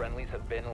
friendlies have been